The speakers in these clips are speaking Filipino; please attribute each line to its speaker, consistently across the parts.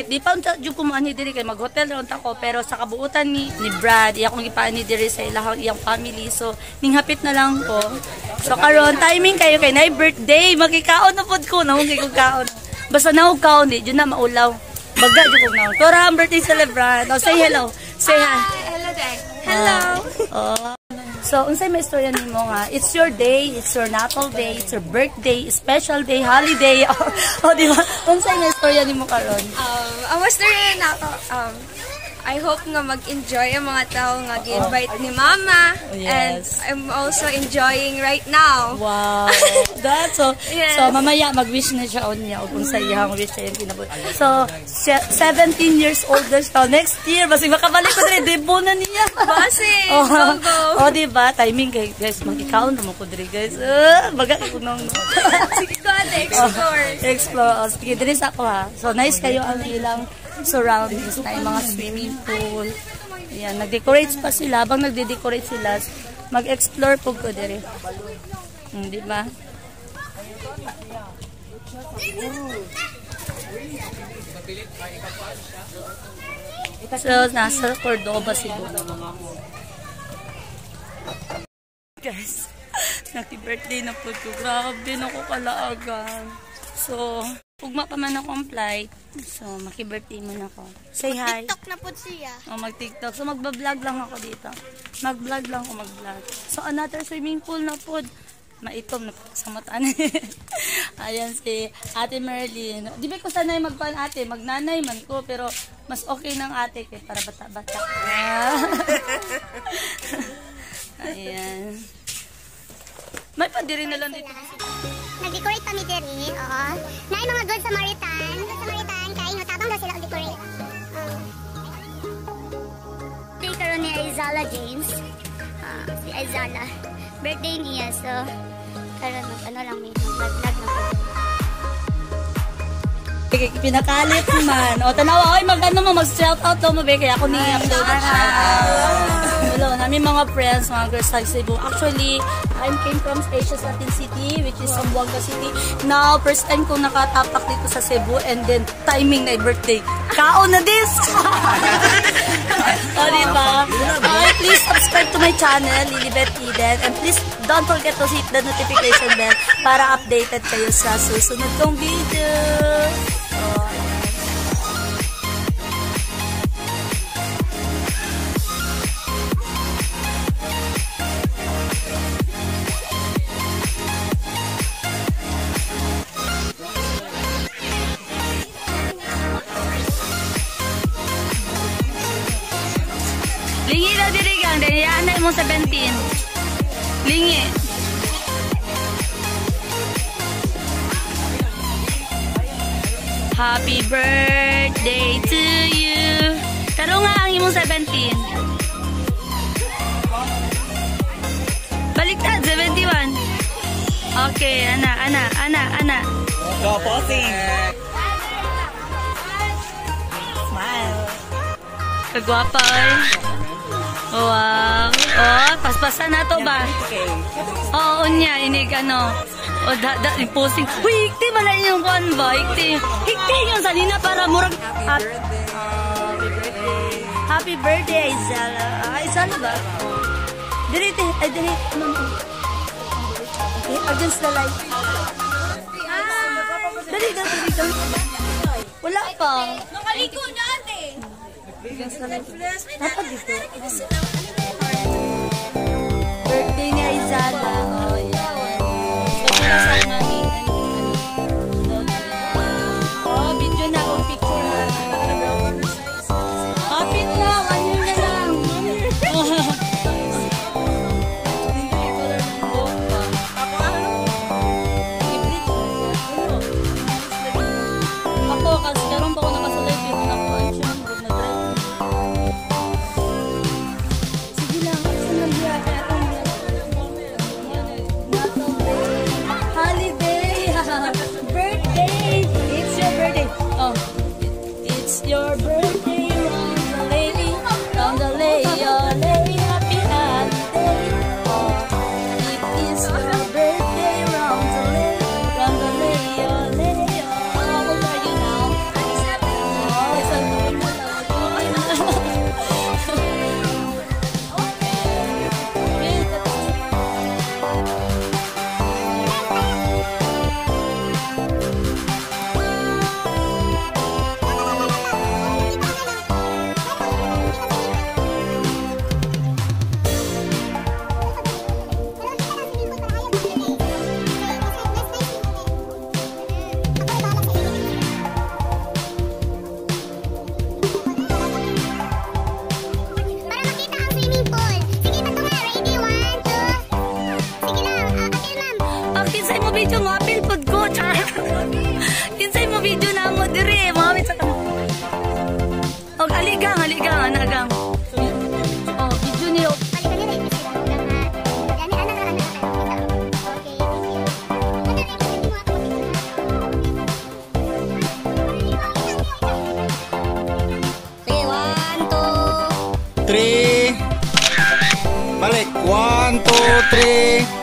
Speaker 1: Mahapit. Di pa unta jud ko maani diri kay mag-hotel ron ko pero sa kabuutan ni ni Brad, iya kong ipaani diri sa ilahang iyang family. So ning hapit na lang ko. So karon timing kayo kay nay birthday, makikaon na pod ko na kay kong kaon. Basta na kaon di jud na maulaw. Baga jud ko na. Tora ang birthday celebrant. Oh, say hello. Say hi.
Speaker 2: Hello, Dad.
Speaker 1: Hello. Oh. So, unsay may istorya nimo nga? It's your day, it's your natal day, it's your birthday, special day, holiday. oh, di ba? Unsay may istorya nimo karon?
Speaker 2: Um, ang mas rin na um, I hope nga mag-enjoy ang mga tao nga gi-invite ni Mama.
Speaker 1: Oh,
Speaker 2: And
Speaker 1: yes.
Speaker 2: I'm also enjoying right now.
Speaker 1: Wow. That's so.
Speaker 2: Yes.
Speaker 1: So, mamaya mag-wish na siya on niya o kung sa iyang wish siya yung kinabot. So, siya- 17 years old na siya. Next year, basi makabalik ko rin, debo na niya.
Speaker 2: Basi,
Speaker 1: oh,
Speaker 2: go, go.
Speaker 1: oh, di ba? Timing kay guys, mag-ikaon naman ko diri guys. Uh, baga ko nang
Speaker 2: Sige ko, ate, explore.
Speaker 1: Explore. Oh, sige, diri sa ako ha. So, nice kayo ang ilang surroundings na yung mga swimming pool. Yan, nag-decorate pa sila. Habang nagde-decorate sila, mag-explore po ko diri. Hmm, di ba? So, nasa Cordoba siguro. Guys, naki-birthday na po ko. Grabe na. So, ugma pa man ako ang flight. So, maki-birthday muna ako. Say hi.
Speaker 2: TikTok na po siya.
Speaker 1: O, mag-tiktok. So, magbablog lang ako dito. Mag-vlog lang ako, mag-vlog. So, another swimming pool na po. Maitom na sa mata Ayan si Ate Merlin. Di ba ko sanay magpan ate? Magnanay man ko. Pero, mas okay ng ate kay para bata-bata. Ayan. May pandiri na lang dito.
Speaker 3: Nag-decorate kami diri, oo. Naay mga good Samaritan. Good Samaritan, kay no tabang daw sila og decorate. Oo. Birthday karon ni Aizala James. Ah, si Aizala. Birthday niya, so karon mag ano lang may vlog na po.
Speaker 1: Pinakalit man. O, tanawa, oy, mag ano mo, mag-shout out daw mo, be, kaya ako ni-upload na siya. Namin mga friends, mga girls sa Cebu. Actually, I came from Asia Satin City, which is Zamboanga City. Now, first time kong nakatapak dito sa Cebu, and then, timing na birthday. Kaon na this! o, diba? Okay, please subscribe to my channel, Lilibet Eden, and please don't forget to hit the notification bell para updated kayo sa susunod kong video. Dahil yaanay mo 17. Lingi. Happy birthday to you. Karo nga ang imong 17. Baliktad, 71. Okay, ana, ana, ana, ana.
Speaker 4: Go, posing.
Speaker 1: Kagwapa, oy. Wow. Oh, paspasan na to ba? Oo niya, inig ano. O da, da, posting. Uy, hikti ba na yung kwan ba? Hikti. Hikti yung salina para murag... Happy birthday. Happy birthday, Izala. Ah, Izala ba? Diri, ay? Okay, against the light. Dali, dali, dali. Wala pa.
Speaker 2: Nakaliko na,
Speaker 1: Dapat dito. Birthday ni Aizala. video na mo dire, mamit sa tamo. Og aligang, aligang, anagang. Oh, video niyo.
Speaker 4: Three. Balik. One, two, three.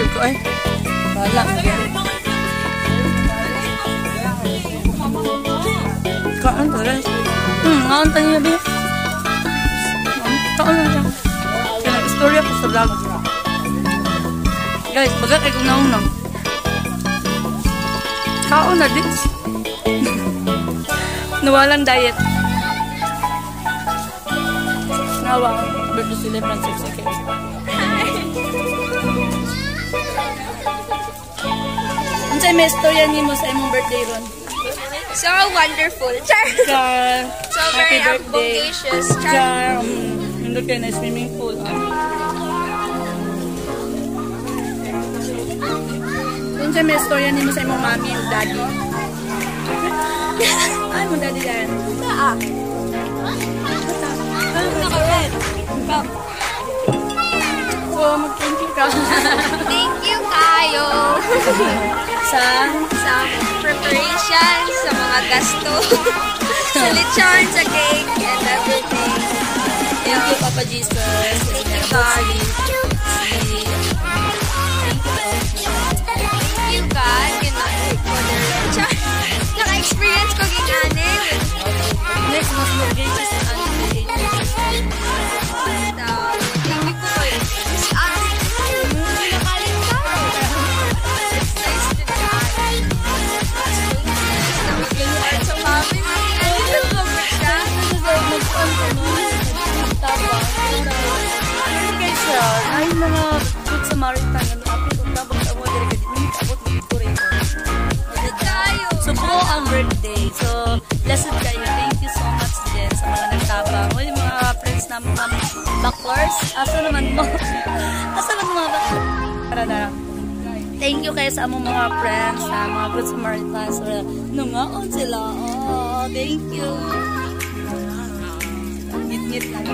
Speaker 1: Dyan ko eh. Wala. Kaan to, guys. Hmm, ngaon tayo niya, be. Kaan lang siya. Kaya istorya ko sa vlog. Guys, bagat ay kung naunang. Kaon na din. Nawalan diet. Nawa, birthday celebrant 6 seconds. Unsay may istorya nimo sa imong birthday ron?
Speaker 2: So wonderful. Char.
Speaker 1: Char.
Speaker 2: So
Speaker 1: Happy
Speaker 2: very
Speaker 1: birthday.
Speaker 2: bodacious. Char.
Speaker 1: Char. Um, nandun kayo na swimming pool. Unsay may istorya nimo sa imong mami ug daddy? Ay, mo daddy yan.
Speaker 2: Ah. Naka-red.
Speaker 1: So, mag-thank you ka.
Speaker 2: Thank you, Kayo.
Speaker 1: sa
Speaker 2: sa preparation, sa mga gasto, sa lechon, sa cake, and everything.
Speaker 1: Thank you, Papa Jesus.
Speaker 2: Thank you, God.
Speaker 1: So blessed kayo. Thank you so much din sa mga nagtabang. Uy, mga friends na mga backwards. Asa naman mo? Asa naman mga backwards? Para na. Thank you kayo sa among mga friends, sa mga good Samaritans. So, nungaon sila. Oh, thank you. Ngit-ngit lang.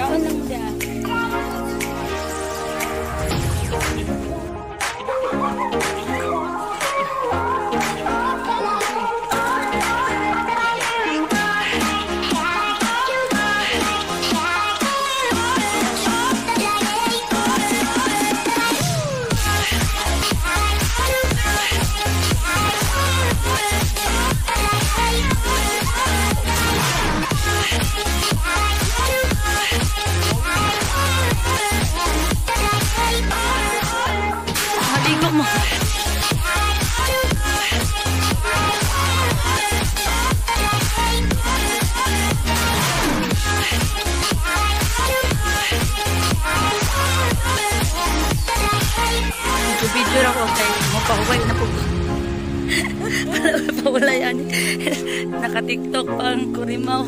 Speaker 1: Kaon lang mo dyan. Pawala yan. Naka-tiktok pa ang kurimaw.